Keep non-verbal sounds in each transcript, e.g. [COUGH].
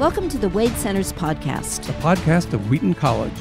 Welcome to the Wade Center's podcast. the podcast of Wheaton College.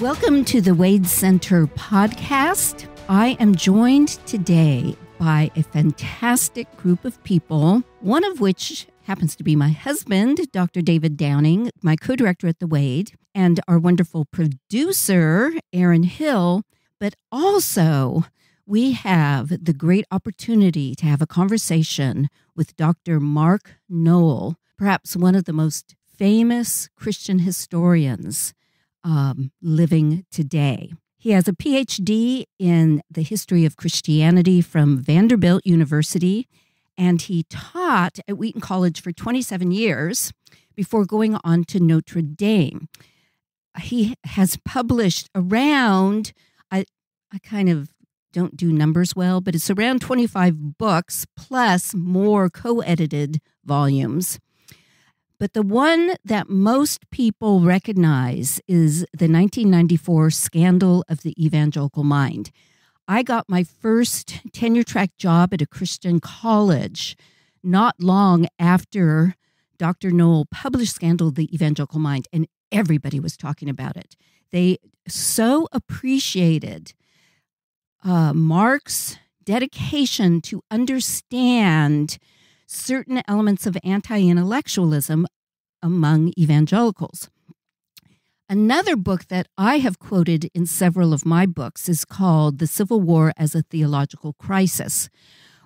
Welcome to the Wade Center podcast. I am joined today by a fantastic group of people, one of which happens to be my husband, Dr. David Downing, my co director at the Wade, and our wonderful producer, Aaron Hill. But also, we have the great opportunity to have a conversation with Dr. Mark Noll, perhaps one of the most famous Christian historians um, living today. He has a PhD in the history of Christianity from Vanderbilt University, and he taught at Wheaton College for 27 years before going on to Notre Dame. He has published around, I, I kind of don't do numbers well, but it's around 25 books plus more co edited volumes. But the one that most people recognize is the 1994 scandal of the evangelical mind. I got my first tenure track job at a Christian college not long after Dr. Noll published Scandal of the Evangelical Mind, and everybody was talking about it. They so appreciated uh, Mark's dedication to understand certain elements of anti intellectualism among evangelicals. Another book that I have quoted in several of my books is called The Civil War as a Theological Crisis,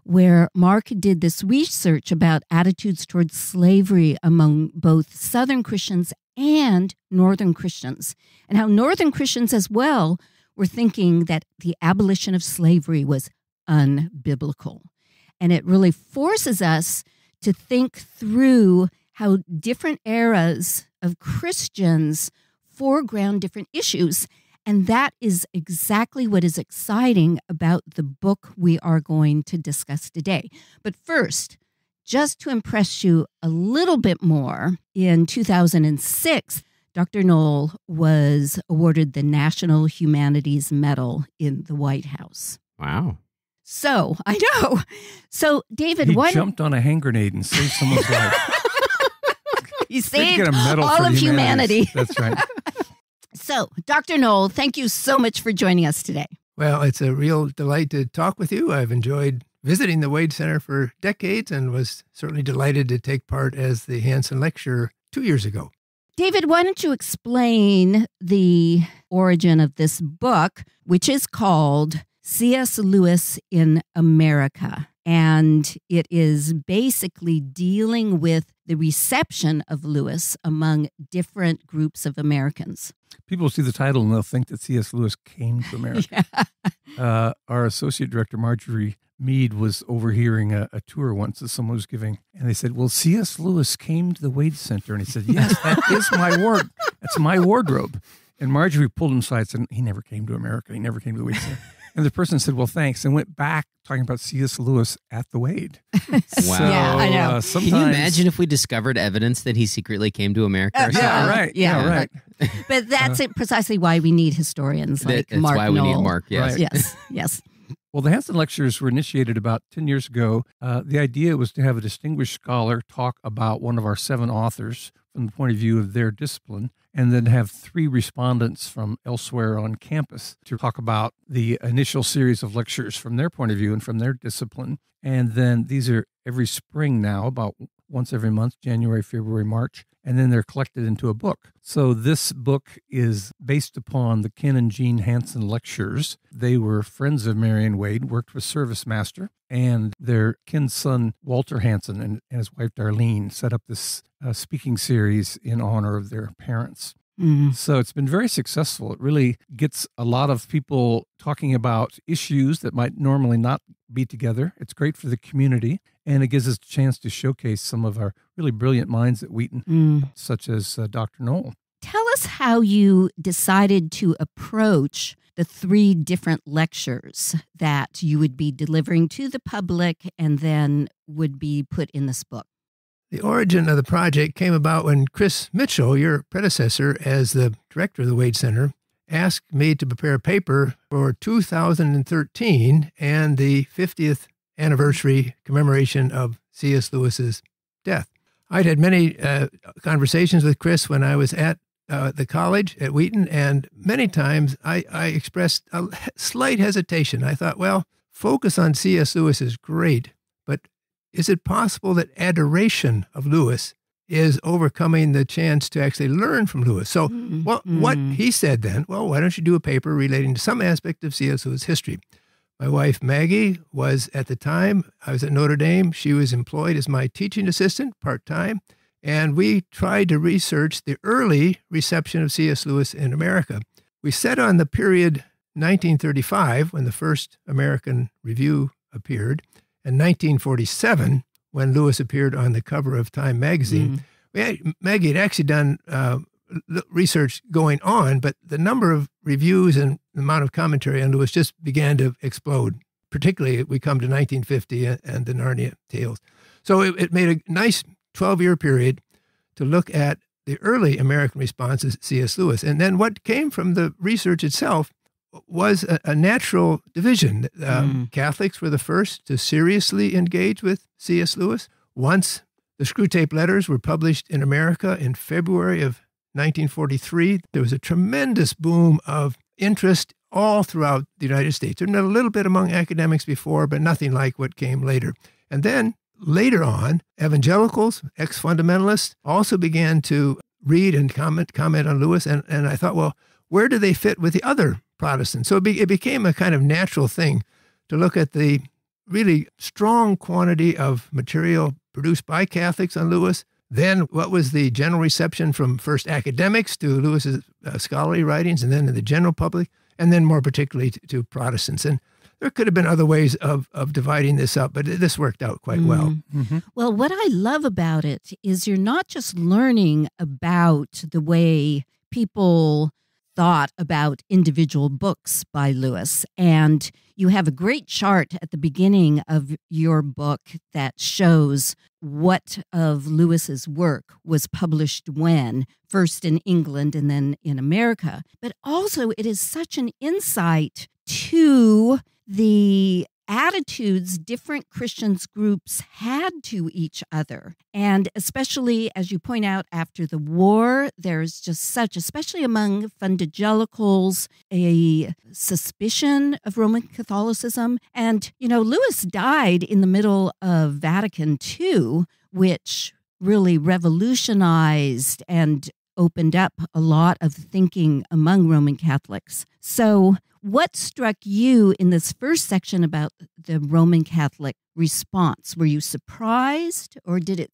where Mark did this research about attitudes towards slavery among both Southern Christians and Northern Christians, and how Northern Christians as well were thinking that the abolition of slavery was unbiblical. And it really forces us to think through how different eras of Christians foreground different issues. And that is exactly what is exciting about the book we are going to discuss today. But first, just to impress you a little bit more, in 2006, Dr. Noll was awarded the National Humanities Medal in the White House. Wow. So I know. So David, He what jumped on a hand grenade and saved someone's life. [LAUGHS] you They saved get a medal all of humanity. That's right. [LAUGHS] So, Dr. Noll, thank you so much for joining us today. Well, it's a real delight to talk with you. I've enjoyed visiting the Wade Center for decades and was certainly delighted to take part as the Hansen lecturer two years ago. David, why don't you explain the origin of this book, which is called C.S. Lewis in America? And it is basically dealing with the reception of Lewis among different groups of Americans. People see the title and they'll think that C.S. Lewis came to [LAUGHS] America. Uh, our associate director, Marjorie Mead, was overhearing a, a tour once that someone was giving, and they said, "Well, C.S. Lewis came to the Wade Center," and he said, "Yes, that [LAUGHS] is my ward. That's my wardrobe." And Marjorie pulled him aside and said, "He never came to America. He never came to the Wade Center." And the person said, "Well, thanks," and went back talking about C.S. Lewis at the Wade. [LAUGHS] Wow. Yeah, I know. Uh, Can you imagine if we discovered evidence that he secretly came to America? Uh, or yeah, Yeah, something? right. Yeah, Yeah, right. [LAUGHS] But that's it precisely why we need historians like That- that's Mark why we need Mark. Yes. Right. Yes, [LAUGHS] yes. Well, the Hansen Lectures were initiated about 10 years ago. Uh, the idea was to have a distinguished scholar talk about one of our seven authors from the point of view of their discipline, and then have three respondents from elsewhere on campus to talk about the initial series of lectures from their point of view and from their discipline. And then these are every spring now, about once every month, January, February, March, and then they're collected into a book. So this book is based upon the Ken and Jean Hansen lectures. They were friends of Marion Wade, worked with Service Master, and their Ken's son Walter Hansen and, his wife Darlene set up this uh, speaking series in honor of their parents. Mm. So it's been very successful. It really gets a lot of people talking about issues that might normally not be together. It's great for the community, and it gives us a chance to showcase some of our really brilliant minds at Wheaton, Mm. such as uh, Dr. Noll. Tell us how you decided to approach the three different lectures that you would be delivering to the public and then would be put in this book. The origin of the project came about when Chris Mitchell, your predecessor as the director of the Wade Center, asked me to prepare a paper for 2013 and the 50th anniversary commemoration of C.S. Lewis's death. I'd had many uh, conversations with Chris when I was at uh, the college at Wheaton, and many times I, I expressed a [LAUGHS] slight hesitation. I thought, well, focus on C.S. Lewis is great, but is it possible that adoration of Lewis is overcoming the chance to actually learn from Lewis? So, Mm, what, what mm. he said then, well, why don't you do a paper relating to some aspect of C.S. Lewis history? My wife Maggie was at the time, I was at Notre Dame. She was employed as my teaching assistant part time. And we tried to research the early reception of C.S. Lewis in America. We set on the period 1935, when the first American Review appeared, and 1947, when Lewis appeared on the cover of Time magazine. Mm. We had, Maggie had actually done uh, research going on, but the number of reviews and the amount of commentary on Lewis just began to explode. Particularly, we come to 1950 and, and the Narnia tales. So it, it made a nice 12 year period to look at the early American responses to C.S. Lewis. And then what came from the research itself was a, a natural division. Um, Catholics were the first to seriously engage with C.S. Lewis. Once the Screwtape letters were published in America in February of 1943, there was a tremendous boom of interest all throughout the United States. There had been a little bit among academics before, but nothing like what came later. And then later on, evangelicals, ex fundamentalists also began to read and comment comment on Lewis. And, and I thought, well, where do they fit with the other Protestants? So it, be, it became a kind of natural thing to look at the really strong quantity of material produced by Catholics on Lewis. Then, what was the general reception from first academics to Lewis's uh, scholarly writings, and then to the general public, and then more particularly to, to Protestants? And there could have been other ways of, of dividing this up, but this worked out quite well. Mm. Well, what I love about it is you're not just learning about the way people thought about individual books by Lewis. And you have a great chart at the beginning of your book that shows what of Lewis's work was published when, first in England and then in America. But also, it is such an insight to the attitudes different Christians groups had to each other. And especially, as you point out, after the war, there's just such, especially among fundagelicals, a suspicion of Roman Catholicism. And, you know, Lewis died in the middle of Vatican II, which really revolutionized and opened up a lot of thinking among Roman Catholics. So, what struck you in this first section about the Roman Catholic response? Were you surprised or did it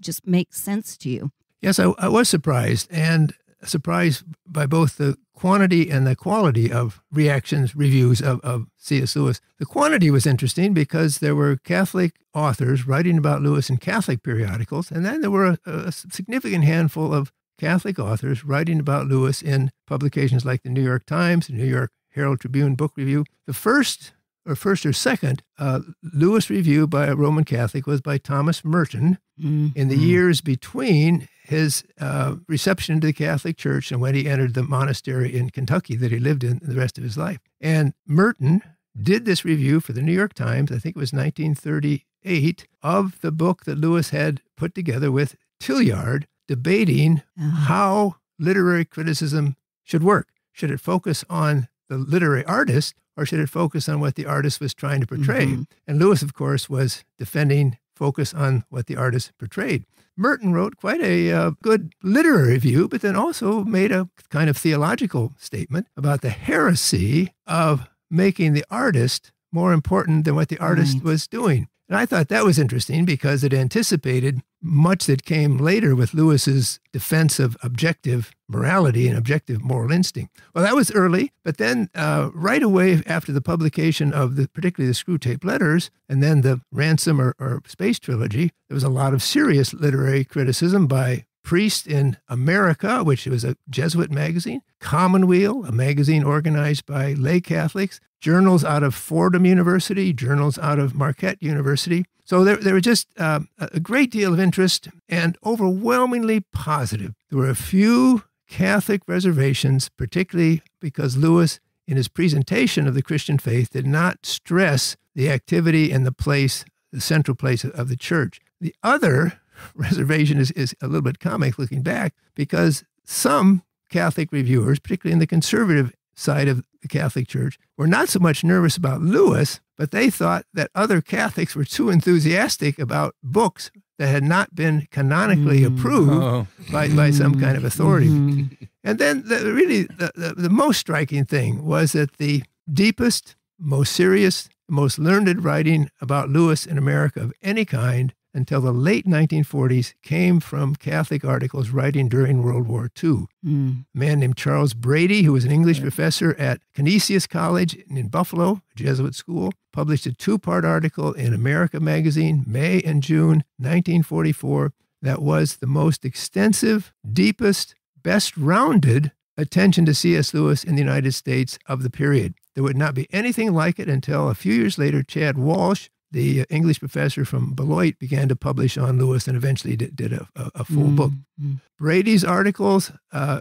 just make sense to you? Yes, I, I was surprised, and surprised by both the quantity and the quality of reactions, reviews of, of C.S. Lewis. The quantity was interesting because there were Catholic authors writing about Lewis in Catholic periodicals, and then there were a, a significant handful of Catholic authors writing about Lewis in publications like the New York Times, New York Herald Tribune Book Review. The first or first or second uh, Lewis review by a Roman Catholic was by Thomas Merton in the years between his uh, reception to the Catholic Church and when he entered the monastery in Kentucky that he lived in the rest of his life. And Merton did this review for the New York Times, I think it was 1938, of the book that Lewis had put together with Tillyard debating Uh-huh. how literary criticism should work. Should it focus on the literary artist or should it focus on what the artist was trying to portray? Mhm. And Lewis, of course, was defending focus on what the artist portrayed. Merton wrote quite a uh, good literary view, but then also made a kind of theological statement about the heresy of making the artist more important than what the artist Right. was doing. And I thought that was interesting because it anticipated much that came later with Lewis's defense of objective morality and objective moral instinct. Well, that was early, but then uh, right away after the publication of the particularly the Screwtape letters and then the ransom or, or space trilogy, there was a lot of serious literary criticism by Priest in America, which was a Jesuit magazine, Commonweal, a magazine organized by lay Catholics, journals out of Fordham University, journals out of Marquette University. So there, there was just uh, a great deal of interest and overwhelmingly positive. There were a few Catholic reservations, particularly because Lewis, in his presentation of the Christian faith, did not stress the activity and the place the central place of the church. The other [LAUGHS] reservation is, is a little bit comic looking back because some Catholic reviewers, particularly in the conservative side of the Catholic Church, were not so much nervous about Lewis, but they thought that other Catholics were too enthusiastic about books that had not been canonically Mm. approved Oh. by, by some kind of authority. Mhm. And then, the, really, the, the, the most striking thing was that the deepest, most serious, most learned writing about Lewis in America of any kind until the late 1940s came from Catholic articles writing during World War II. Mm. A man named Charles Brady, who was an English professor at Canisius College in Buffalo, a Jesuit school, published a two part article in America magazine, May and June 1944, that was the most extensive, deepest, best rounded attention to C.S. Lewis in the United States of the period. There would not be anything like it until a few years later, Chad Walsh, the English professor from Beloit, began to publish on Lewis and eventually did, did a, a, a full Mm. book. Mm. Brady's articles uh,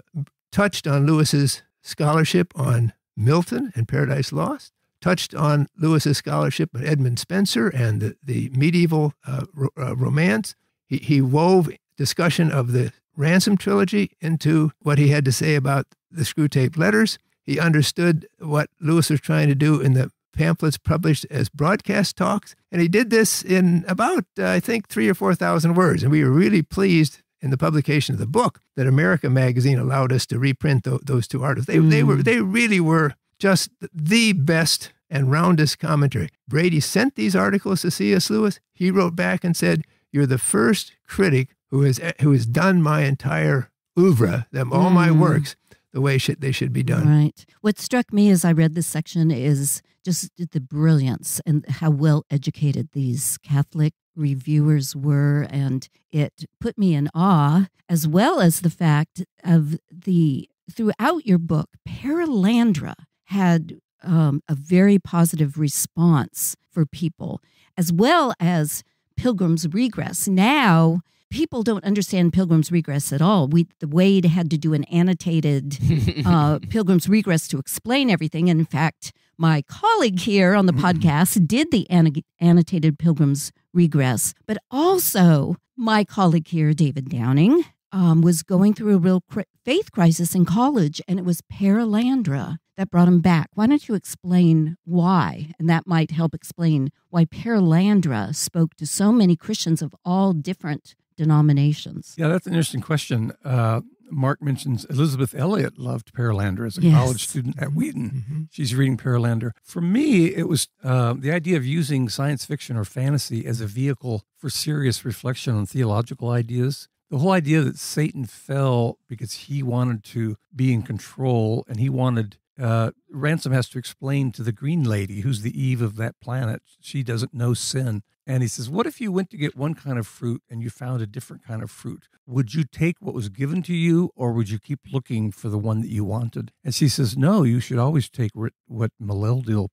touched on Lewis's scholarship on Milton and Paradise Lost, touched on Lewis's scholarship on Edmund Spenser and the, the medieval uh, ro- uh, romance. He, he wove discussion of the Ransom trilogy into what he had to say about the Screwtape letters. He understood what Lewis was trying to do in the pamphlets published as broadcast talks. And he did this in about, uh, I think, three or 4,000 words. And we were really pleased in the publication of the book that America Magazine allowed us to reprint tho- those two articles. They, they, were, they really were just the best and roundest commentary. Brady sent these articles to C.S. Lewis. He wrote back and said, You're the first critic who has, who has done my entire oeuvre, them, all my Mm. works, the way should, they should be done. Right. What struck me as I read this section is just the brilliance and how well educated these Catholic reviewers were. And it put me in awe, as well as the fact of the, throughout your book, Perelandra had um, a very positive response for people, as well as Pilgrim's Regress. Now, people don't understand Pilgrim's Regress at all. We the Wade had to do an annotated [LAUGHS] uh, Pilgrim's Regress to explain everything. And in fact, my colleague here on the podcast did the anno- annotated Pilgrim's Regress, but also my colleague here, David Downing, um, was going through a real cri- faith crisis in college, and it was Perelandra that brought him back. Why don't you explain why? And that might help explain why Perelandra spoke to so many Christians of all different denominations. Yeah, that's an interesting question. Uh, Mark mentions Elisabeth Elliot loved Perelandra as a Yes. college student at Wheaton. Mhm. She's reading Perelandra. For me, it was uh, the idea of using science fiction or fantasy as a vehicle for serious reflection on theological ideas. The whole idea that Satan fell because he wanted to be in control and he wanted. Uh, Ransom has to explain to the green lady, who's the Eve of that planet. She doesn't know sin. And he says, What if you went to get one kind of fruit and you found a different kind of fruit? Would you take what was given to you or would you keep looking for the one that you wanted? And she says, No, you should always take what what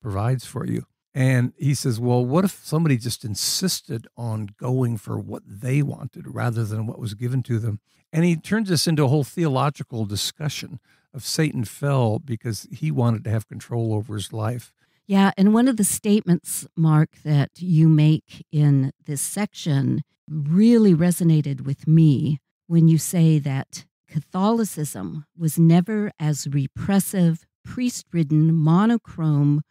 provides for you. And he says, Well, what if somebody just insisted on going for what they wanted rather than what was given to them? And he turns this into a whole theological discussion of Satan fell because he wanted to have control over his life. Yeah, and one of the statements, Mark, that you make in this section really resonated with me when you say that Catholicism was never as repressive, priest ridden, monochrome,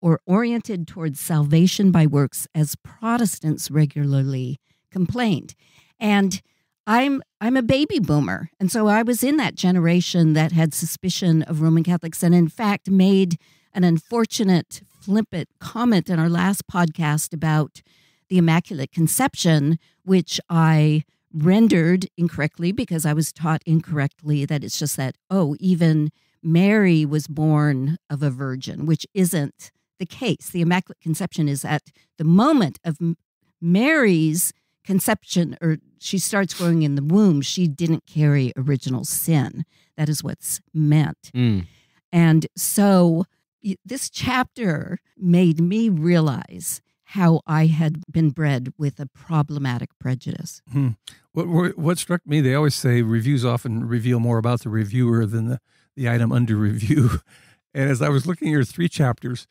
or oriented towards salvation by works as Protestants regularly complained. And I'm I'm a baby boomer, and so I was in that generation that had suspicion of Roman Catholics, and in fact made an unfortunate flippant comment in our last podcast about the Immaculate Conception, which I rendered incorrectly because I was taught incorrectly that it's just that, oh, even Mary was born of a virgin, which isn't the case. The Immaculate Conception is at the moment of Mary's conception, or she starts growing in the womb, she didn't carry original sin. That is what's meant. Mm. And so this chapter made me realize how I had been bred with a problematic prejudice. What, what what struck me, they always say reviews often reveal more about the reviewer than the, the item under review. [LAUGHS] And as I was looking at your three chapters,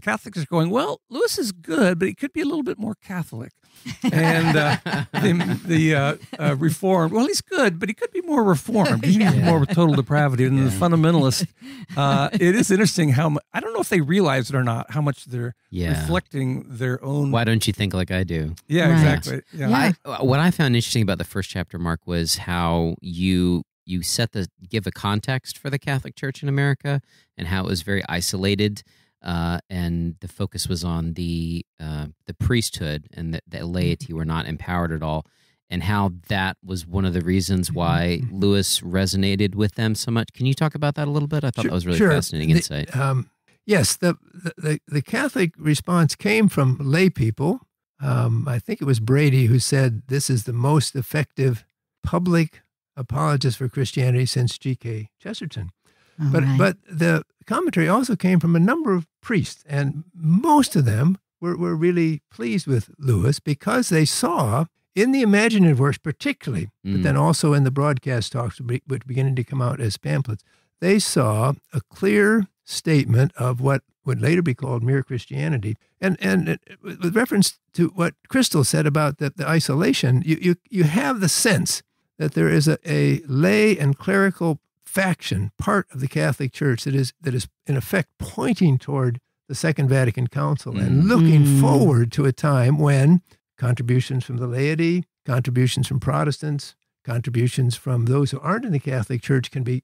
the Catholics are going, well, Lewis is good, but he could be a little bit more Catholic. And uh, [LAUGHS] the, the uh, uh, Reformed, well, he's good, but he could be more Reformed. He needs Yeah. more total depravity. And the fundamentalist, [LAUGHS] uh, it is interesting how mu- I don't know if they realize it or not, how much they're Yeah. reflecting their own. Why don't you think like I do? Yeah, Right. exactly. Yeah. Yeah. I, what I found interesting about the first chapter, Mark, was how you you set the give a context for the Catholic Church in America and how it was very isolated, uh, and the focus was on the uh, the priesthood and that the laity were not empowered at all, and how that was one of the reasons why Lewis resonated with them so much. Can you talk about that a little bit? I thought Sure- that was really sure. fascinating The- insight. Um, yes, the, the- the the Catholic response came from lay people. Um, I think it was Brady who said this is the most effective public apologist for Christianity since G.K. Chesterton. All But right. but the commentary also came from a number of priests, and most of them were, were really pleased with Lewis because they saw in the imaginative works, particularly, but Mm. then also in the broadcast talks, which were beginning to come out as pamphlets, they saw a clear statement of what would later be called mere Christianity. And and it- with reference to what Crystal said about the, the isolation, you, you you have the sense that there is a, a lay and clerical faction, part of the Catholic Church that is that is in effect pointing toward the Second Vatican Council and Mm. looking Mm. forward to a time when contributions from the laity, contributions from Protestants, contributions from those who aren't in the Catholic Church can be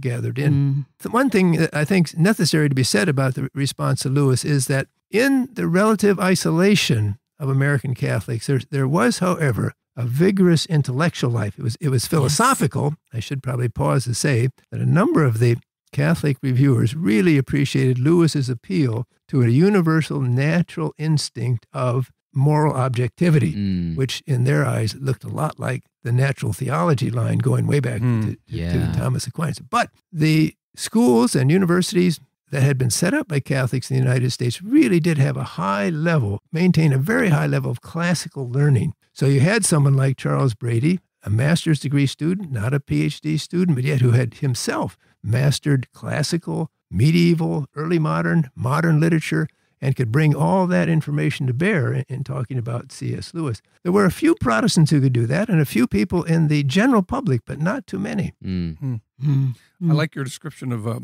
gathered in. Mm. The one thing that I think is necessary to be said about the response to Lewis is that in the relative isolation of American Catholics, there, there was, however, a vigorous intellectual life. It was, it was philosophical. I should probably pause to say that a number of the Catholic reviewers really appreciated Lewis's appeal to a universal natural instinct of moral objectivity Mm. which in their eyes looked a lot like the natural theology line going way back Hmm. to, to, Yeah. to Thomas Aquinas. But the schools and universities that had been set up by Catholics in the United States really did have a high level, maintain a very high level of classical learning. So you had someone like Charles Brady, a master's degree student, not a PhD student, but yet who had himself mastered classical, medieval, early modern, modern literature, and could bring all that information to bear in, in talking about C.S. Lewis. There were a few Protestants who could do that, and a few people in the general public, but not too many. Mm. Mm. I like your description of uh,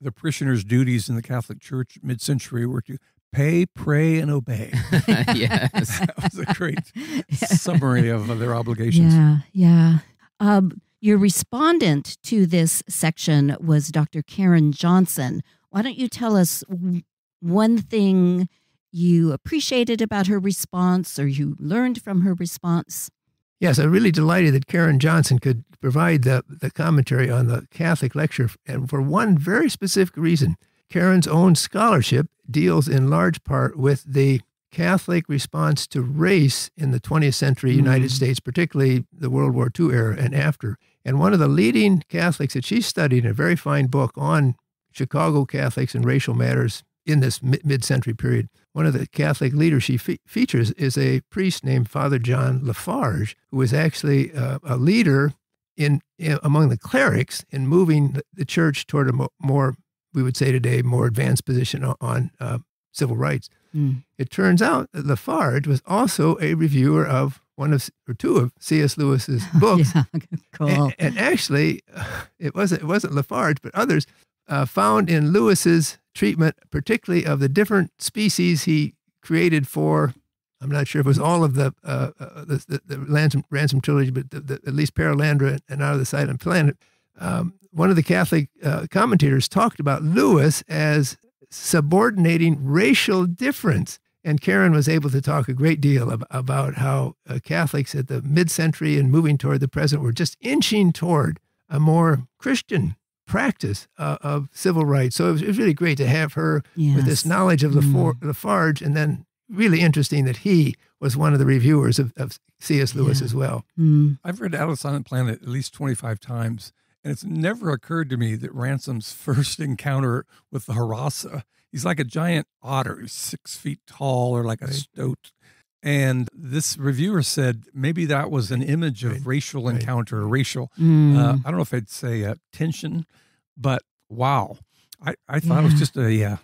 the parishioners' duties in the Catholic Church mid century were to pay, pray, and obey. [LAUGHS] [LAUGHS] yes. that was a great [LAUGHS] summary of their obligations. Yeah, yeah. Um, your respondent to this section was Dr. Karen Johnson. Why don't you tell us one thing you appreciated about her response or you learned from her response? Yes, I'm really delighted that Karen Johnson could provide the, the commentary on the Catholic lecture, and for one very specific reason. Karen's own scholarship deals in large part with the Catholic response to race in the 20th century United Mm. States, particularly the World War II era and after. And one of the leading Catholics that she studied in a very fine book on Chicago Catholics and racial matters in this mid century period, one of the Catholic leaders she fe- features is a priest named Father John Lafarge, who was actually uh, a leader in, in among the clerics in moving the, church toward a mo- more, we would say today, more advanced position on, on uh, civil rights. Mm. It turns out that Lafarge was also a reviewer of one of or two of C.S. Lewis's [LAUGHS] books, Yeah, cool. and, and actually, [SIGHS] it wasn't it wasn't Lafarge, but others uh, found in Lewis's treatment, particularly of the different species he created for. I'm not sure if it was all of the uh, uh, the, the, the ransom, ransom trilogy, but the, the, at least Perelandra and Out of the Silent Planet. Um, one of the Catholic uh, commentators talked about Lewis as subordinating racial difference. And Karen was able to talk a great deal ab- about how uh, Catholics at the mid century and moving toward the present were just inching toward a more Christian practice uh, of civil rights. So it was, it was really great to have her with this knowledge of Lafor- Mm. Lafarge, and then really interesting that he was one of the reviewers of, of C.S. Lewis Yeah. as well. Mm. I've read Out of the Silent Planet at least 25 times, and it's never occurred to me that Ransom's [LAUGHS] first encounter with the hrossa, he's like a giant otter. He's six feet tall or like a Right. stoat. And this reviewer said maybe that was an image of Right. racial Right. encounter, or racial, Mm. uh, I don't know if I'd say uh, tension, but wow. I, I thought it was just a, uh,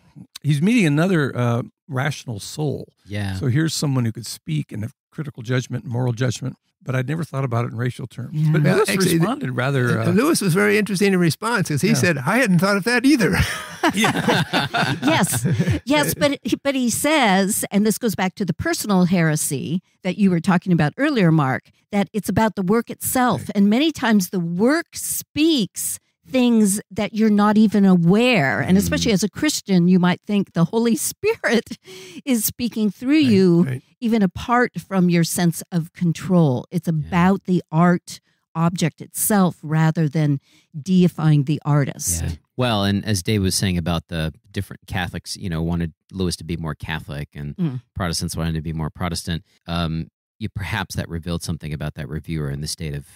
he's meeting another uh, rational soul. Yeah. So here's someone who could speak and have critical judgment, moral judgment, but I'd never thought about it in racial terms. Yeah. But Well, Lewis actually, responded rather. Uh, Lewis was very interesting in response because he Yeah. said, I hadn't thought of that either. [LAUGHS] [LAUGHS] yes, yes, [LAUGHS] but but he says, and this goes back to the personal heresy that you were talking about earlier, Mark, that it's about the work itself, and many times the work speaks things that you're not even aware, and especially as a Christian, you might think the Holy [LAUGHS] Spirit is speaking through you, right. even apart from your sense of control. It's about the art object itself rather than deifying the artist. Yeah. Well, and as Dave was saying about the different Catholics, you know, wanted Lewis to be more Catholic and Mm. Protestants wanted to be more Protestant. Um, you perhaps that revealed something about that reviewer and the state of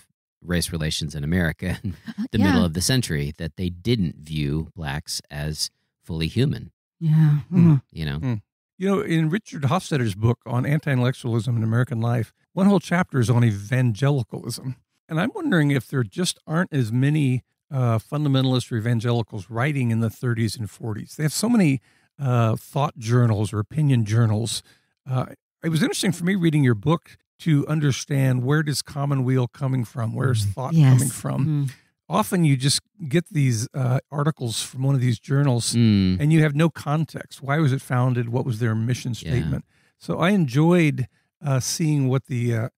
race relations in America in [LAUGHS] the Yeah. middle of the century that they didn't view blacks as fully human. Yeah. Mm. You know, You know, in Richard Hofstadter's book on anti intellectualism in American life, one whole chapter is on evangelicalism. And I'm wondering if there just aren't as many uh, fundamentalist or evangelicals writing in the 30s and 40s. They have so many uh, thought journals or opinion journals. Uh, it was interesting for me reading your book to understand where does commonweal coming from? Where's thought Yes. coming from? Mm. Often you just get these uh, articles from one of these journals Mm, and you have no context. Why was it founded? What was their mission Yeah. statement? So I enjoyed uh, seeing what the uh,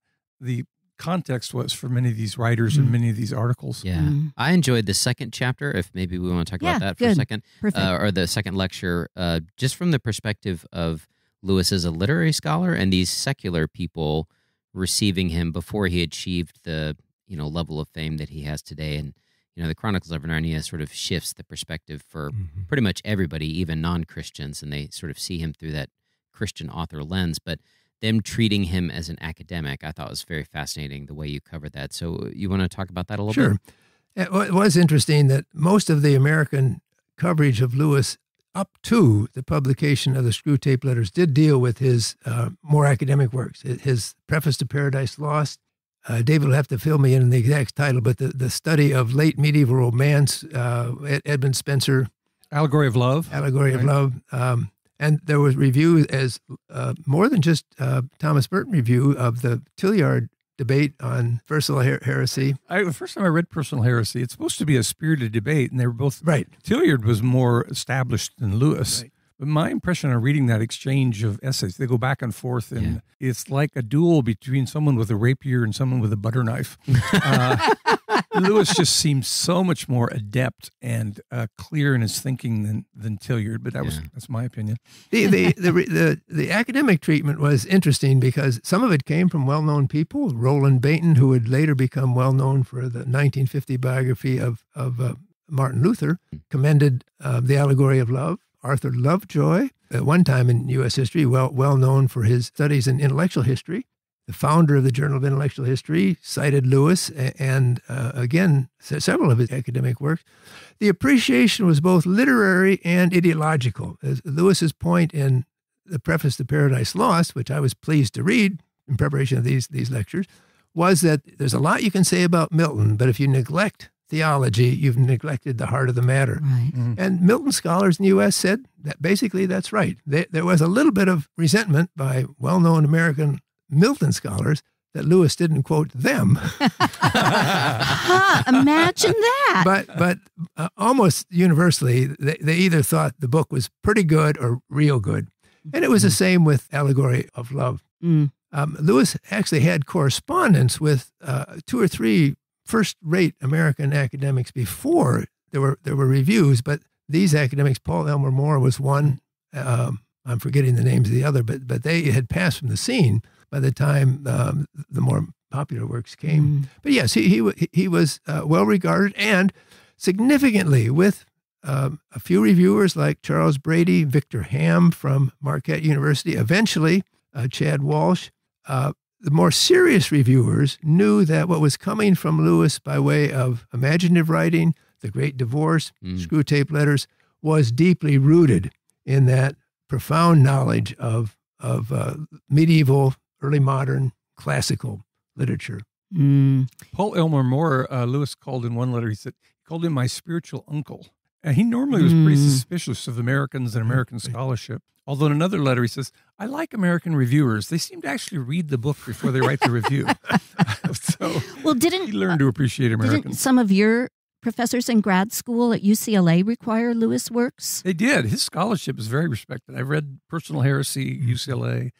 the context was for many of these writers and Mm. many of these articles. yeah. Mm. I enjoyed the second chapter. If maybe we want to talk Yeah, about that for a second. Uh, or the second lecture, uh, just from the perspective of Lewis as a literary scholar and these secular people receiving him before he achieved the you know level of fame that he has today. And you know, the Chronicles of Narnia sort of shifts the perspective for mm-hmm. pretty much everybody, even non Christians, and they sort of see him through that Christian author lens. But them treating him as an academic, I thought was very fascinating the way you covered that. So uh, you want to talk about that a little Sure. bit? It wa- it was interesting that most of the American coverage of Lewis up to the publication of the Screwtape Letters did deal with his uh, more academic works. His- preface to Paradise Lost. Uh, David will have to fill me in on the exact title, but the, the study of late medieval romance, uh, Ed- Edmund Spenser, Allegory of Love. Allegory of Love. Um, and there was review as uh, more than just uh, Thomas Merton review of the Tillyard debate on personal her- heresy. I, the first time I read Personal Heresy, it's supposed to be a spirited debate, and they were both. Right. Tillyard was more established than Lewis. Right. But my impression on reading that exchange of essays, they go back and forth, and it's like a duel between someone with a rapier and someone with a butter knife. [LAUGHS] Uh, Lewis just seems so much more adept and uh, clear in his thinking than than Tillyard. But that was Yeah. that's my opinion. the, the, the, the, the academic treatment was interesting because some of it came from well known people. Roland Bainton, who would later become well known for the 1950 biography of, of uh, Martin Luther, commended uh, The Allegory of Love. Arthur Lovejoy, at one time in U.S. history, well, well known for his studies in intellectual history, the founder of the Journal of Intellectual History, cited Lewis and, uh, again, several of his academic works. The appreciation was both literary and ideological. As Lewis's point in the preface to Paradise Lost, which I was pleased to read in preparation of these, these lectures, was that there's a lot you can say about Milton, but if you neglect theology, you've neglected the heart of the matter. Right. And Milton scholars in the U.S. said that basically that's right. There, there was a little bit of resentment by well known American Milton scholars that Lewis didn't quote them, [LAUGHS] [LAUGHS] Huh, imagine that. but but uh, almost universally, they, they either thought the book was pretty good or real good. And it was the same with Allegory of Love. Mm. Um, Lewis actually had correspondence with uh, two or three first-rate American academics before there were there were reviews. But these academics, Paul Elmer More was one. Um, I'm forgetting the names of the other, but but they had passed from the scene by the time um, the more popular works came. Mm. But yes, he he he was uh, well regarded and significantly with um, a few reviewers like Charles Brady, Victor Hamm from Marquette University, eventually uh, Chad Walsh. Uh, the more serious reviewers knew that what was coming from Lewis by way of imaginative writing, The Great Divorce, Mm. Screwtape Letters, was deeply rooted in that profound knowledge of of uh, medieval, early modern, classical literature. Mm. Paul Elmer More, uh, Lewis called in one letter. He said he called him my spiritual uncle, And he normally was pretty Mm. suspicious of Americans and American scholarship. Although in another letter he says, I like American reviewers. They seem to actually read the book before they write the review. [LAUGHS] [LAUGHS] so Well, didn't he learned to appreciate didn't Americans. some of your professors in grad school at UCLA require Lewis works? They did. His scholarship is very respected. I've read Personal Heresy, UCLA,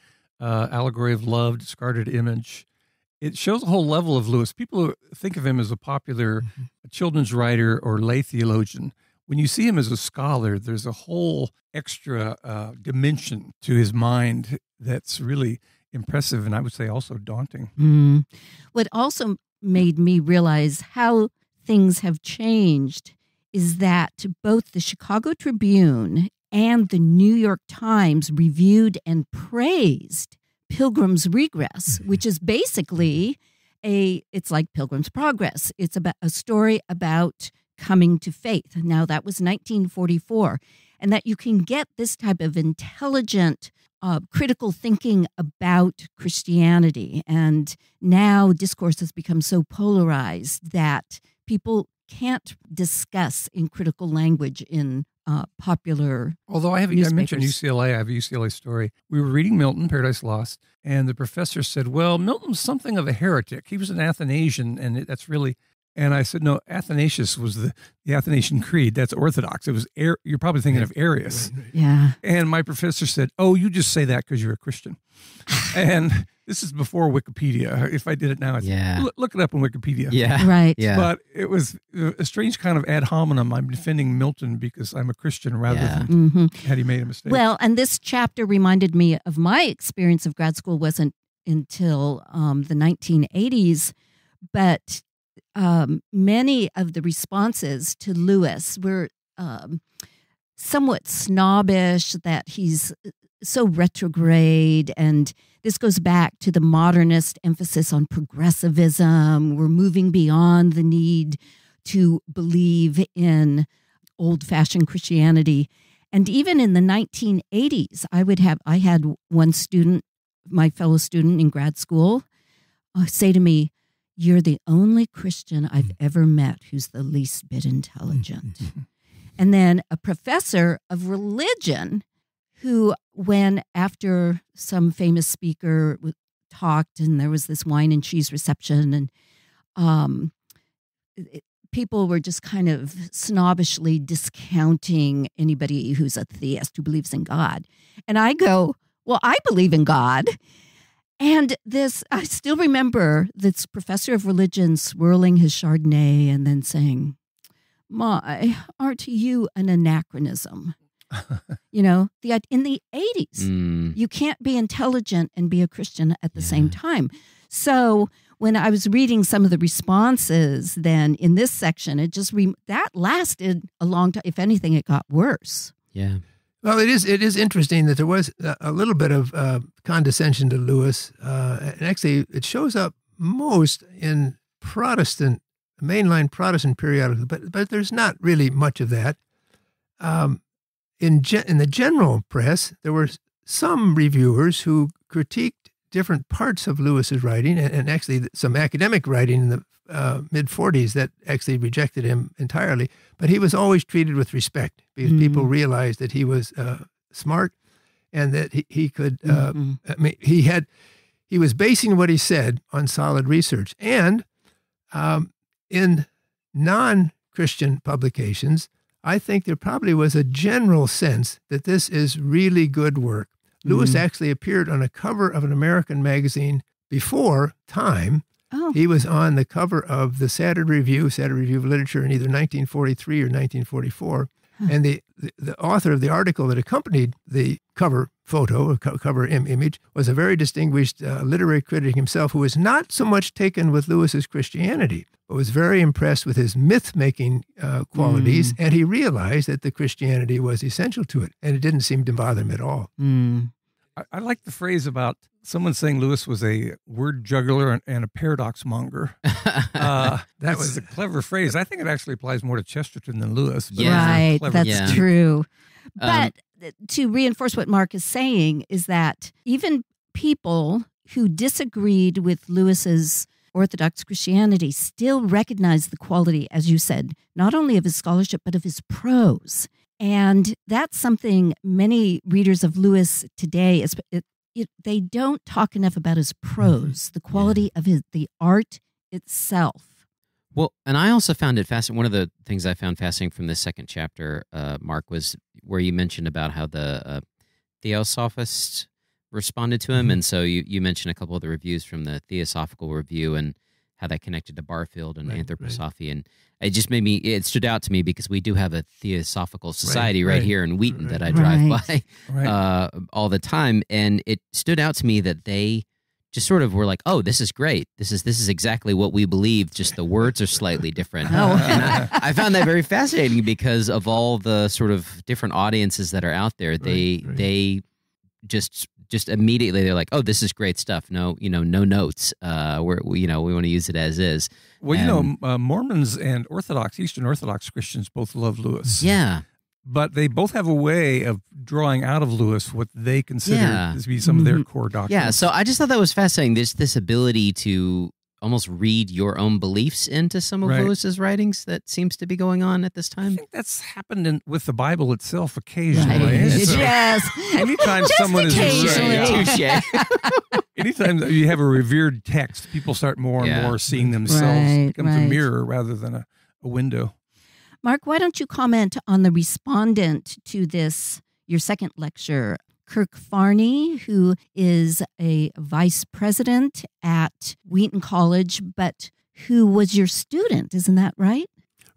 uh, Allegory of Love, Discarded Image. It shows a whole level of Lewis. People think of him as a popular children's writer or lay theologian. When you see him as a scholar, there's a whole extra uh, dimension to his mind that's really impressive and I would say also daunting. Mm. What also made me realize how things have changed is that both the Chicago Tribune and the New York Times reviewed and praised Pilgrim's Regress, which is basically a it's like Pilgrim's Progress. It's about a story about coming to faith. Now that was 1944 and that you can get this type of intelligent uh, critical thinking about Christianity. And now discourse has become so polarized that people can't discuss in critical language in uh, popular. Although I have, I mentioned UCLA, I have a UCLA story. We were reading Milton, Paradise Lost, and the professor said, "Well, Milton's something of a heretic. He was an Athanasian, and it, that's really." And I said, "No, Athanasius was the, the Athanasian Creed. That's Orthodox. It was. Ar- You're probably thinking of Arius." Yeah. And my professor said, "Oh, you just say that because you're a Christian." [SIGHS] and this is before Wikipedia. If I did it now, I'd Yeah. "Look- look it up on Wikipedia. Yeah. Right. Yeah. But it was a strange kind of ad hominem. I'm defending Milton because I'm a Christian rather Yeah. than hmm had he made a mistake. Well, and this chapter reminded me of my experience of grad school wasn't until um, the 1980s, but um, many of the responses to Lewis were um, somewhat snobbish that he's uh, so retrograde and this goes back to the modernist emphasis on progressivism. We're moving beyond the need to believe in old-fashioned christianity. And even in the 1980s i would have i had one student my fellow student in grad school uh, say to me you're the only christian i've mm. ever met who's the least bit intelligent. Mm, mm, and then a professor of religion who when after some famous speaker talked and there was this wine and cheese reception and um, it- people were just kind of snobbishly discounting anybody who's a theist who believes in god. And i go well i believe in god and this i still remember this professor of religion swirling his chardonnay and then saying my, aren't you an anachronism? [LAUGHS] you know, the in the 80s, Mm. you can't be intelligent and be a Christian at the same time. So when I was reading some of the responses, then in this section, it just re- that lasted a long time. If anything, it got worse. Yeah. Well, it is it is interesting that there was a, little bit of uh, condescension to Lewis, uh, and actually it shows up most in Protestant mainline Protestant periodicals, but but there's not really much of that. Um, in in the general press, there were some reviewers who critiqued different parts of Lewis's writing, and, and actually some academic writing in the uh, mid 40s that actually rejected him entirely. But he was always treated with respect because Mm. people realized that he was uh, smart and that he, he could. Uh, Mhm. I mean, he had he was basing what he said on solid research, and um, in non-Christian publications, I think there probably was a general sense that this is really good work. Lewis Mhm. actually appeared on a cover of an American magazine before Time. Oh, He was on the cover of the Saturday Review, Saturday Review of Literature, in either 1943 or 1944. Huh. And the, the, the author of the article that accompanied the cover photo or co- cover Im- image was a very distinguished uh, literary critic himself who was not so much taken with Lewis's Christianity, but was very impressed with his myth making uh, qualities. And he realized that the Christianity was essential to it. And it didn't seem to bother him at all. Mm. I, I like the phrase about someone saying Lewis was a word juggler and, and a paradox monger. [LAUGHS] Uh, that was a clever phrase. I think it actually applies more to Chesterton than Lewis. but it Right, that's Yeah. true. Um, But to reinforce what Mark is saying is that even people who disagreed with Lewis's Orthodox Christianity still recognized the quality, as you said, not only of his scholarship, but of his prose. And that's something many readers of Lewis today, is, it, it, they don't talk enough about his prose, the quality of his, the art itself. Well, and I also found it fascinating. One of the things I found fascinating from this second chapter, uh, Mark, was where you mentioned about how the uh, Theosophists responded to him, Mhm. and so you you mentioned a couple of the reviews from the Theosophical Review and how that connected to Barfield and Right, right. anthroposophy, and it just made me. It stood out to me because we do have a Theosophical Society right, right, here in Wheaton right. that I drive Right. by [LAUGHS] Right. uh, all the time, and it stood out to me that they just sort of were like, "Oh, this is great. This is this is exactly what we believe. Just the words are slightly different." Oh. [LAUGHS] and I, I found that very fascinating because of all the sort of different audiences that are out there. They right. they just just immediately they're like, "Oh, this is great stuff." No, you know, no notes. Uh, we're we, you know we want to use it as is. well, you um, know, uh, Mormons and Orthodox, Eastern Orthodox Christians both love Lewis. Yeah, But they both have a way of drawing out of Lewis what they consider Yeah. to be some of their Mhm. core doctrines. yeah. So I just thought that was fascinating. This this ability to almost read your own beliefs into some of Right. Lewis's writings that seems to be going on at this time? I think that's happened in, with the Bible itself occasionally. Right. So [LAUGHS] yes. anytime Just someone is occasionally. Yeah. [LAUGHS] Anytime you have a revered text, people start more and Yeah. more seeing themselves. Right, it becomes right. a mirror rather than a, a window. Mark, why don't you comment on the respondent to this, your second lecture, Kirk Farney, who is a vice president at Wheaton College, but who was your student? Isn't that right?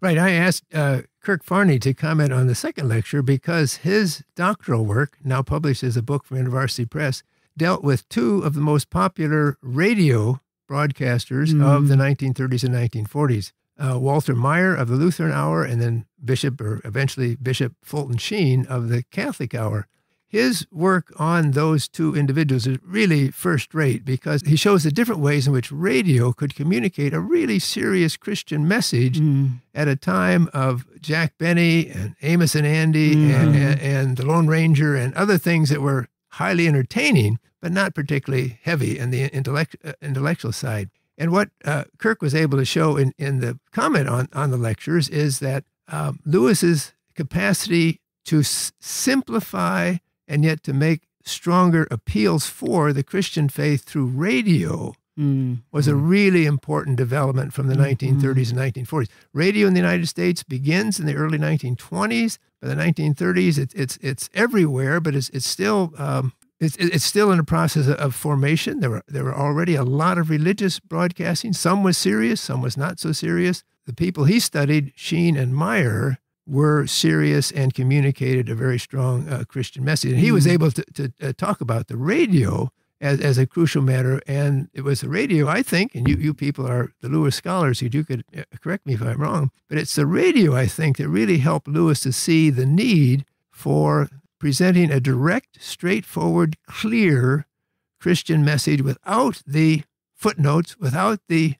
Right. I asked uh, Kirk Farney to comment on the second lecture because his doctoral work, now published as a book from University Press, dealt with two of the most popular radio broadcasters of the 1930s and 1940s. Uh, Walter Maier of the Lutheran Hour, and then Bishop, or eventually Bishop Fulton Sheen of the Catholic Hour. His work on those two individuals is really first rate because he shows the different ways in which radio could communicate a really serious Christian message Mm. at a time of Jack Benny and Amos and Andy Mhm. and, and, and the Lone Ranger and other things that were highly entertaining, but not particularly heavy in the intellect, uh, intellectual side. And what uh, Kirk was able to show in, in the comment on, on the lectures is that um, Lewis's capacity to s- simplify and yet to make stronger appeals for the Christian faith through radio Mm. was a really important development from the Mhm. 1930s and 1940s. Radio in the United States begins in the early 1920s. By the 1930s, it, it's it's everywhere, but it's it's still um, it's it's still in the process of- of formation. There were there were already a lot of religious broadcasting. Some was serious, some was not so serious. The people he studied, Sheen and Maier, were serious and communicated a very strong uh, Christian message. And he was Mhm. able to, to uh, talk about the radio as, as a crucial matter. And it was the radio, I think, and you, you people are the Lewis scholars, you do could uh, correct me if I'm wrong, but it's the radio, I think, that really helped Lewis to see the need for presenting a direct, straightforward, clear Christian message without the footnotes, without the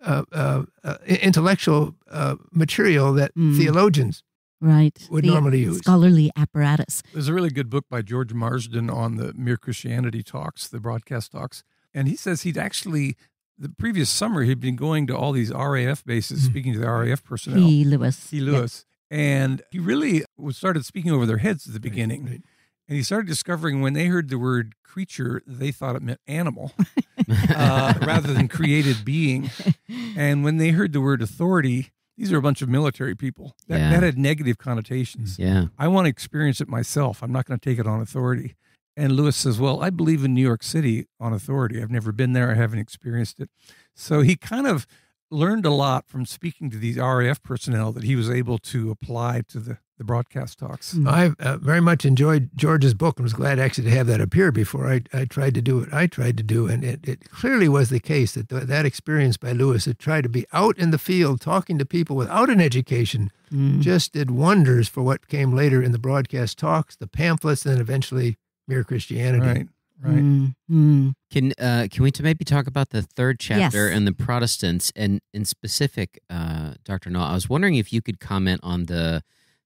uh, uh, uh, intellectual uh, material that Mm. theologians Right. would The normally use. Scholarly apparatus. There's a really good book by George Marsden on the Mere Christianity talks, the broadcast talks. And he says he'd actually, the previous summer, he'd been going to all these RAF bases, Mhm. speaking to the RAF personnel. P. Lewis. T. Lewis. And he really was started speaking over their heads at the beginning. Right. And he started discovering when they heard the word creature, they thought it meant animal [LAUGHS] uh, rather than created being. And when they heard the word authority, these are a bunch of military people. That, Yeah. that had negative connotations. yeah. I want to experience it myself. I'm not going to take it on authority. And Lewis says, Well, I believe in New York City on authority. I've never been there, I haven't experienced it. So he kind of learned a lot from speaking to these RAF personnel that he was able to apply to the, the broadcast talks. Mm. I uh, very much enjoyed George's book and was glad actually to have that appear before I, I tried to do what I tried to do. And it, it clearly was the case that th- that experience by Lewis to try to be out in the field talking to people without an education Mm. just did wonders for what came later in the broadcast talks, the pamphlets, and eventually Mere Christianity. Right, right. Mm. Mm. Can uh, can we t- maybe talk about the third chapter Yes. and the Protestants and in specific, uh, Dr. Noll? I was wondering if you could comment on the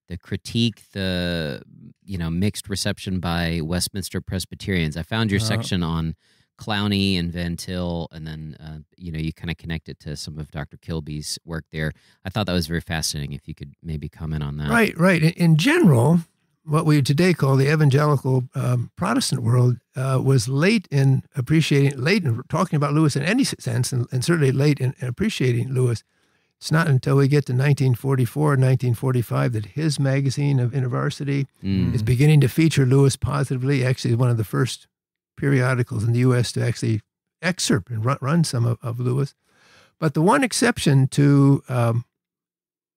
the critique, the you know mixed reception by Westminster Presbyterians. I found your Uh-huh. section on Clowney and Van Til, and then uh, you know you kind of connect it to some of Dr. Kilby's work there. I thought that was very fascinating. If you could maybe comment on that, Right, right. In, in general, what we today call the evangelical um, Protestant world uh, was late in appreciating, late in talking about Lewis in any sense, and, and certainly late in, in appreciating Lewis. It's not until we get to 1944, 1945 that his magazine of InterVarsity Mm. is beginning to feature Lewis positively. Actually, one of the first periodicals in the U.S. to actually excerpt and run, run some of, of Lewis. But the one exception to um,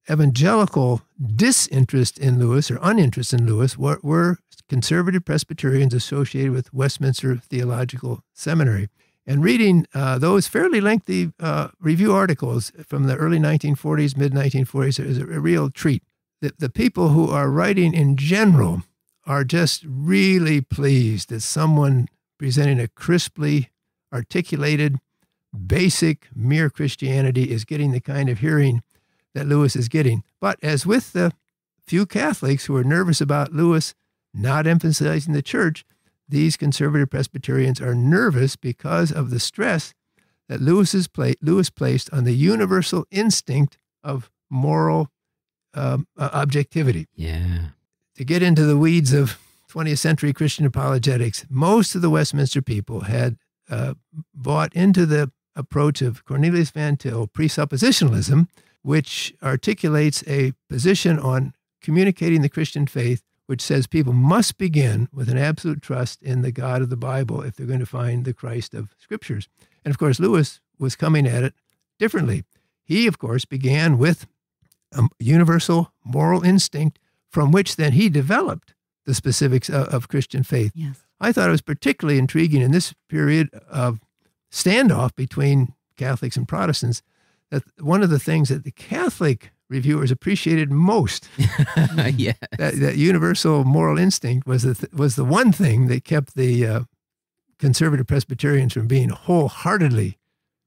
evangelical disinterest in Lewis or uninterest in Lewis were, were conservative Presbyterians associated with Westminster Theological Seminary. And reading uh, those fairly lengthy uh, review articles from the early 1940s, mid 1940s is a, real treat. The, the people who are writing in general are just really pleased that someone presenting a crisply articulated, basic, mere Christianity is getting the kind of hearing that Lewis is getting. But as with the few Catholics who are nervous about Lewis not emphasizing the church, these conservative Presbyterians are nervous because of the stress that Lewis, pla- Lewis placed on the universal instinct of moral um, uh, objectivity. Yeah. To get into the weeds of 20th century Christian apologetics, most of the Westminster people had uh, bought into the approach of Cornelius Van Til, presuppositionalism, which articulates a position on communicating the Christian faith, which says people must begin with an absolute trust in the God of the Bible if they're going to find the Christ of Scriptures. And of course, Lewis was coming at it differently. He, of course, began with a universal moral instinct from which then he developed the specifics of, of Christian faith. Yes. I thought it was particularly intriguing in this period of standoff between Catholics and Protestants that one of the things that the Catholic reviewers appreciated most [LAUGHS] yeah. that, that universal moral instinct was the th- was the one thing that kept the uh, conservative Presbyterians from being wholeheartedly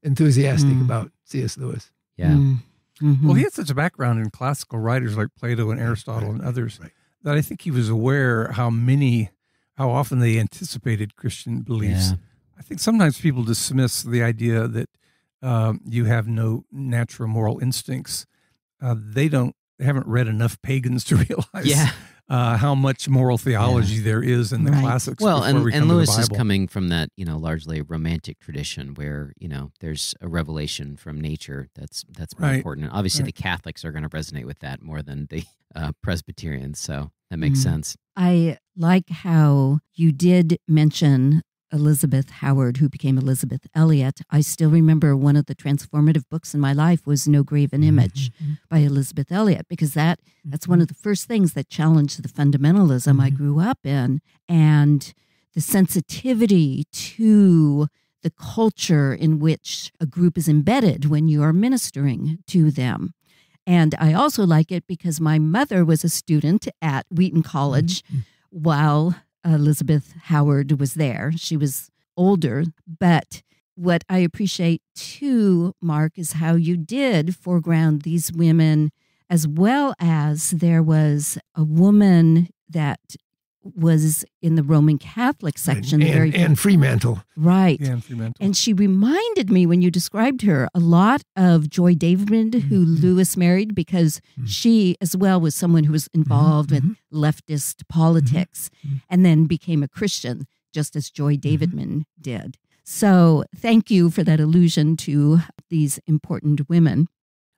enthusiastic Mm. about C.S. Lewis. Yeah. Mm. Mhm. Well, he had such a background in classical writers like Plato and Aristotle and others right. that I think he was aware how many, how often they anticipated Christian beliefs. Yeah. I think sometimes people dismiss the idea that um, you have no natural moral instincts. Uh, they don't, they haven't read enough pagans to [LAUGHS] realize Yeah. uh, how much moral theology there is in the Right. classics. Well, and, we and come to the Lewis is coming from that, you know, largely romantic tradition where, you know, there's a revelation from nature that's that's more Right. important. And obviously Right. the Catholics are going to resonate with that more than the uh, Presbyterians. So that makes Mm. sense. I like how you did mention Elisabeth Howard, who became Elisabeth Elliot. I still remember one of the transformative books in my life was No Graven mm-hmm, Image mm-hmm. by Elisabeth Elliot because that that's one mm-hmm. of the first things that challenged the fundamentalism I Mhm. grew up in and the sensitivity to the culture in which a group is embedded when you are ministering to them. And I also like it because my mother was a student at Wheaton College while Elisabeth Howard was there. She was older, but what I appreciate too, Mark, is how you did foreground these women, as well as there was a woman that was in the Roman Catholic section. and, very Anne Fremantle. right. Yeah, Anne Fremantle. And she reminded me when you described her a lot of Joy Davidman, who Mhm. Lewis married, because Mhm. she as well was someone who was involved mhm. with leftist politics Mhm. and then became a Christian, just as Joy Mm-hmm. Davidman did. So thank you for that allusion to these important women.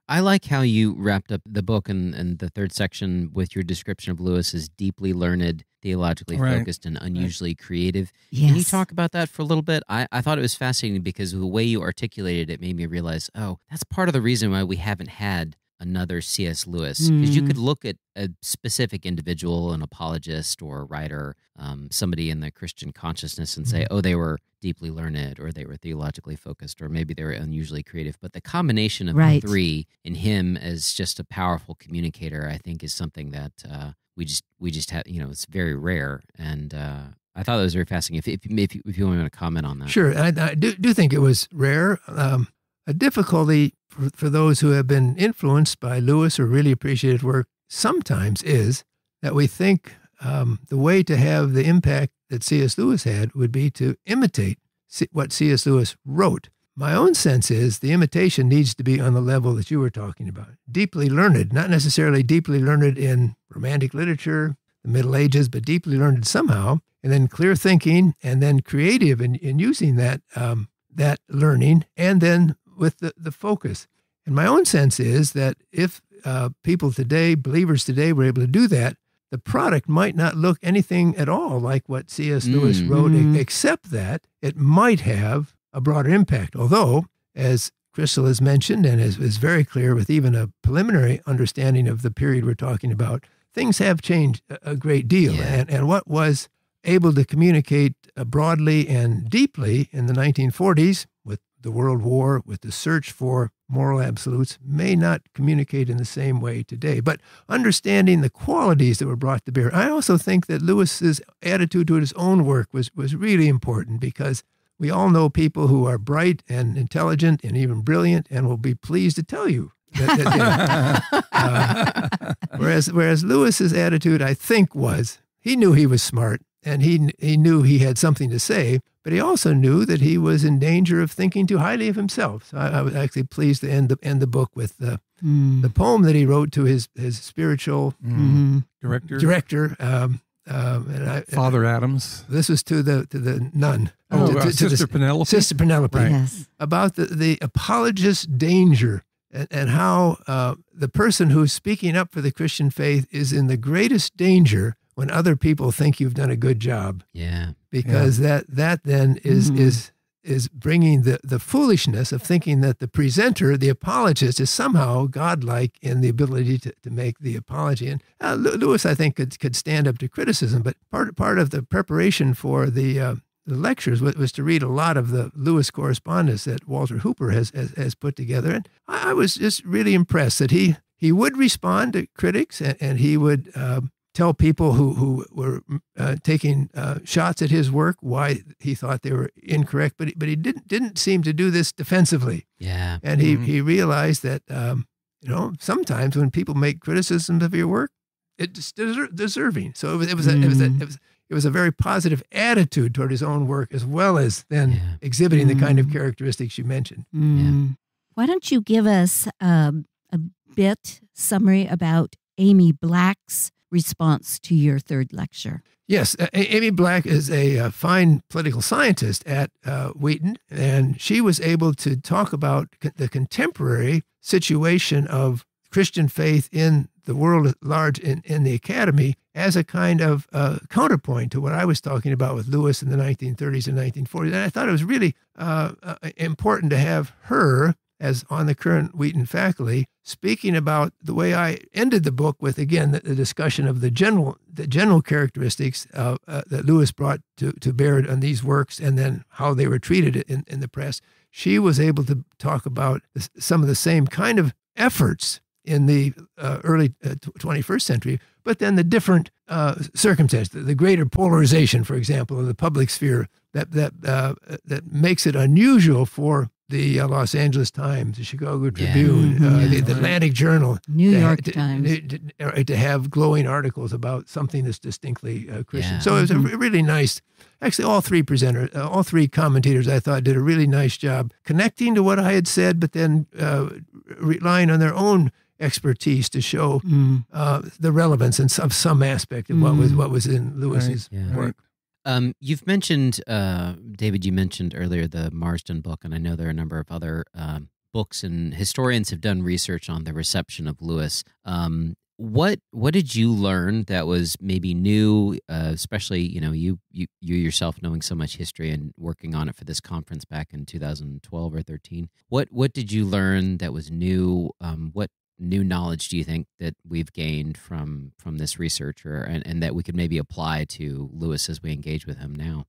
I like how you wrapped up the book and, and the third section with your description of Lewis as deeply learned, theologically Right. focused, and unusually creative. Yes. Can you talk about that for a little bit? I, I thought it was fascinating because the way you articulated it made me realize, oh, that's part of the reason why we haven't had another C.S. Lewis. Because you Mm. could look at a specific individual, an apologist or a writer, um, somebody in the Christian consciousness, and say, oh, they were deeply learned or they were theologically focused or maybe they were unusually creative. But the combination of Right. the three in him as just a powerful communicator, I think, is something that uh, we just we just have. You know, it's very rare, and uh, I thought that was very fascinating. If if, if, you, if you want to comment on that, Sure, I, I do, do think it was rare. Um, a difficulty for, for those who have been influenced by Lewis or really appreciated work sometimes is that we think um, the way to have the impact that C.S. Lewis had would be to imitate C- what C.S. Lewis wrote. My own sense is the imitation needs to be on the level that you were talking about. Deeply learned, not necessarily deeply learned in romantic literature, the Middle Ages, but deeply learned somehow, and then clear thinking, and then creative in, in using that um, that learning, and then with the, the focus. And my own sense is that if uh, people today, believers today, were able to do that, the product might not look anything at all like what C.S. Lewis Mm. wrote, Mhm. except that it might have a broader impact. Although, as Crystal has mentioned, and is, is very clear with even a preliminary understanding of the period we're talking about, things have changed a, a great deal. Yeah. And, and what was able to communicate uh, broadly and deeply in the 1940s with the World War, with the search for moral absolutes, may not communicate in the same way today. But understanding the qualities that were brought to bear, I also think that Lewis's attitude to his own work was, was really important because we all know people who are bright and intelligent and even brilliant and will be pleased to tell you. That, that they- [LAUGHS] uh, whereas, whereas Lewis's attitude, I think, was he knew he was smart and he he knew he had something to say, but he also knew that he was in danger of thinking too highly of himself. So I, I was actually pleased to end the end the book with the Mm. the poem that he wrote to his his spiritual Mhm. Director, director. Um, um, and I, Father Adams. this was to the to the nun, Oh, to, uh, to- to Sister the, Penelope. Sister Penelope, Right. Yes. about the, the apologist's danger and, and how uh, the person who's speaking up for the Christian faith is in the greatest danger when other people think you've done a good job, Yeah. because that that then is Mhm. is is bringing the, the foolishness of thinking that the presenter, the apologist, is somehow godlike in the ability to, to make the apology. And uh, Lewis, I think, could, could stand up to criticism, but part, part of the preparation for the, uh, the lectures was, was to read a lot of the Lewis correspondence that Walter Hooper has, has, has put together. And I, I was just really impressed that he, he would respond to critics and, and he would uh, tell people who, who were uh, taking uh, shots at his work why he thought they were incorrect, but he, but he didn't didn't seem to do this defensively, Yeah. and he Mhm. he realized that um, you know sometimes when people make criticisms of your work, it's deser- deserving. So it was it was a, it was a, Mm. it was it was a very positive attitude toward his own work as well as then Yeah. exhibiting the kind of Mm. characteristics you mentioned. Mm. Why don't you give us um, a bit summary about Amy Black's response to your third lecture? Yes, Amy Black is a, uh fine political scientist at uh, Wheaton, and she was able to talk about the contemporary situation of Christian faith in the world at large, in, in the academy, as a kind of uh, counterpoint to what I was talking about with Lewis in the 1930s and 1940s. And I thought it was really uh, uh, important to have her as on the current Wheaton faculty, speaking about the way I ended the book with again the, the discussion of the general the general characteristics uh, uh, that Lewis brought to, to bear on these works, and then how they were treated in, in the press. She was able to talk about some of the same kind of efforts in the uh, early uh, 21st century, but then the different uh, circumstances, the, the greater polarization, for example, of the public sphere that that uh, that makes it unusual for the uh, Los Angeles Times, the Chicago Yeah. Tribune, uh, Mhm. the, the Atlanta Journal, New York to, Times. to, to- to have glowing articles about something that's distinctly uh, Christian. Yeah. So it was a Mhm. really nice. Actually, all three presenters, uh, all three commentators, I thought did a really nice job connecting to what I had said, but then uh, relying on their own expertise to show Mm. uh, the relevance and of some aspect of what was Mm. what was in Lewis's Yeah. work. Um, you've mentioned, uh, David, you mentioned earlier the Marsden book, and I know there are a number of other um, books, and historians have done research on the reception of Lewis. Um, what what did you learn that was maybe new, uh, especially you know you, you you yourself knowing so much history and working on it for this conference back in 2012 or 13? What what did you learn that was new? Um, what new knowledge do you think that we've gained from from this researcher and, and that we could maybe apply to Lewis as we engage with him now?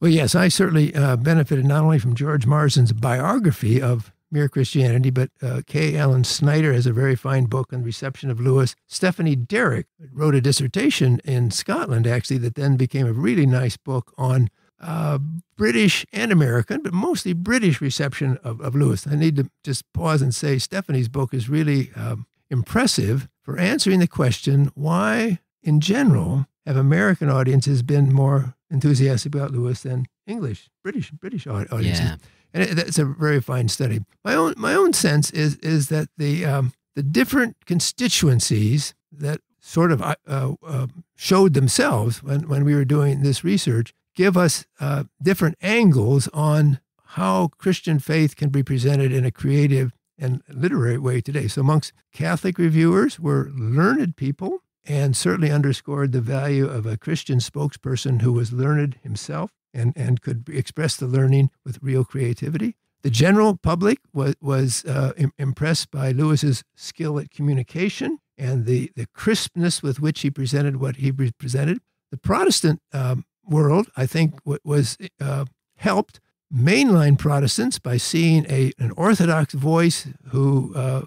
Well, yes, I certainly uh, benefited not only from George Marsden's biography of Mere Christianity, but uh, K. Allen Snyder has a very fine book on the reception of Lewis. Stephanie Derrick wrote a dissertation in Scotland, actually, that then became a really nice book on uh, British and American, but mostly British reception of, of Lewis. I need to just pause and say Stephanie's book is really um, impressive for answering the question why, in general, have American audiences been more enthusiastic about Lewis than English, British, British audiences. Yeah. And it, it's a very fine study. My own my own sense is is that the um, the different constituencies that sort of uh, uh, showed themselves when, when we were doing this research give us uh, different angles on how Christian faith can be presented in a creative and literary way today. So, amongst Catholic reviewers were learned people and certainly underscored the value of a Christian spokesperson who was learned himself and, and could express the learning with real creativity. The general public was, was uh, impressed by Lewis's skill at communication and the, the crispness with which he presented what he presented. The Protestant um, world, I think, was uh, helped mainline Protestants by seeing a, an Orthodox voice who uh,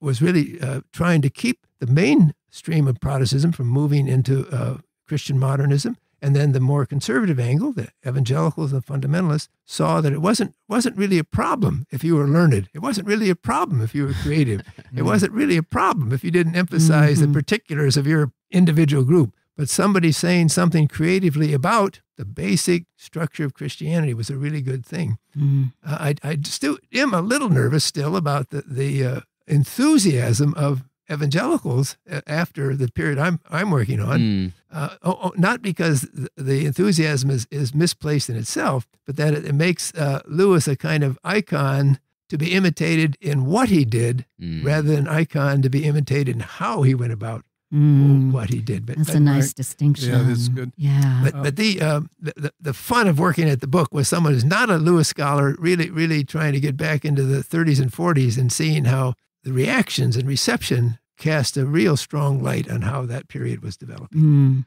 was really uh, trying to keep the mainstream of Protestantism from moving into uh, Christian modernism. And then the more conservative angle, the evangelicals and fundamentalists, saw that it wasn't wasn't really a problem if you were learned. It wasn't really a problem if you were creative. [LAUGHS] it wasn't really a problem if you didn't emphasize mm-hmm. the particulars of your individual group. But somebody saying something creatively about the basic structure of Christianity was a really good thing. Mm. Uh, I, I still am a little nervous still about the, the uh, enthusiasm of evangelicals after the period I'm I'm working on. Mm. Uh, oh, oh, not because the enthusiasm is, is misplaced in itself, but that it, it makes uh, Lewis a kind of icon to be imitated in what he did, mm. rather than icon to be imitated in how he went about mm. what he did. But that's but, a nice right. distinction. Yeah, that's good. Yeah. But but the, uh, the the fun of working at the book was someone who's not a Lewis scholar, really really trying to get back into the 30s and 40s and seeing how the reactions and reception cast a real strong light on how that period was developing. Mm.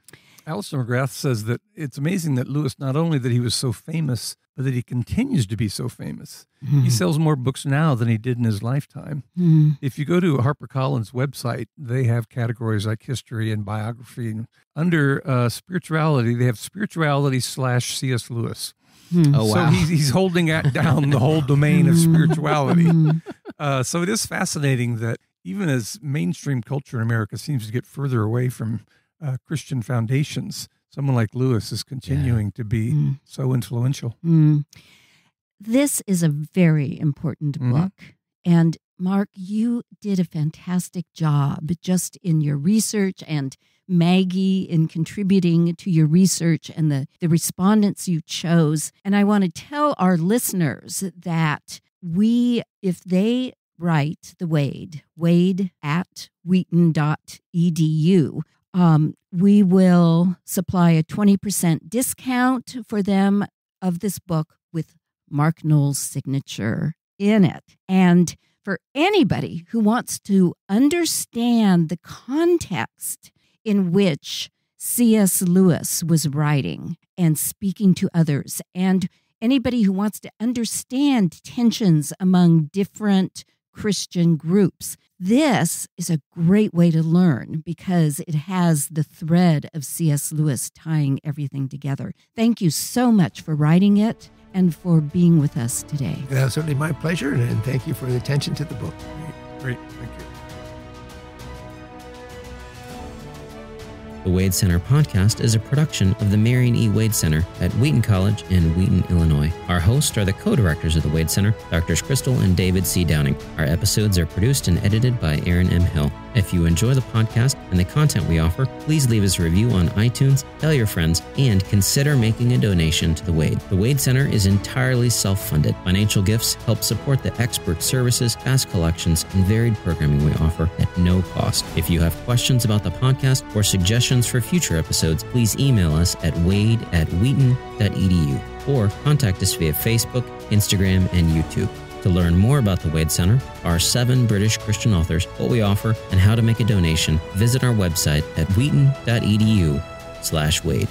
Alister McGrath says that it's amazing that Lewis, not only that he was so famous, but that he continues to be so famous. Mm. He sells more books now than he did in his lifetime. Mm. If you go to HarperCollins' website, they have categories like history and biography. And under uh, spirituality, they have spirituality slash C.S. Lewis. Mm. Oh, wow. So he's, he's holding [LAUGHS] down the whole domain of spirituality. Hmm. Uh, so it is fascinating that even as mainstream culture in America seems to get further away from uh, Christian foundations, someone like Lewis is continuing yeah. to be mm. so influential. Mm. This is a very important mm-hmm. book. And Mark, you did a fantastic job just in your research and Maggie in contributing to your research and the, the respondents you chose. And I want to tell our listeners that we, if they write the Wade, wade at wheaton.edu, um, we will supply a 20% discount for them of this book with Mark Noll's signature in it. And for anybody who wants to understand the context in which C.S. Lewis was writing and speaking to others, and anybody who wants to understand tensions among different Christian groups. This is a great way to learn because it has the thread of C.S. Lewis tying everything together. Thank you so much for writing it and for being with us today. Yeah, certainly my pleasure, and thank you for the attention to the book. Great, thank you. The Wade Center podcast is a production of the Marion E. Wade Center at Wheaton College in Wheaton, Illinois. Our hosts are the co directors of the Wade Center, Drs. Crystal and David C. Downing. Our episodes are produced and edited by Aaron M. Hill. If you enjoy the podcast and the content we offer, please leave us a review on iTunes, tell your friends, and consider making a donation to the Wade. The Wade Center is entirely self funded. Financial gifts help support the expert services, past collections, and varied programming we offer at no cost. If you have questions about the podcast or suggestions for future episodes, please email us at wade at wheaton.edu or contact us via Facebook, Instagram, and YouTube. To learn more about the Wade Center, our seven British Christian authors, what we offer, and how to make a donation, visit our website at wheaton.edu slash Wade.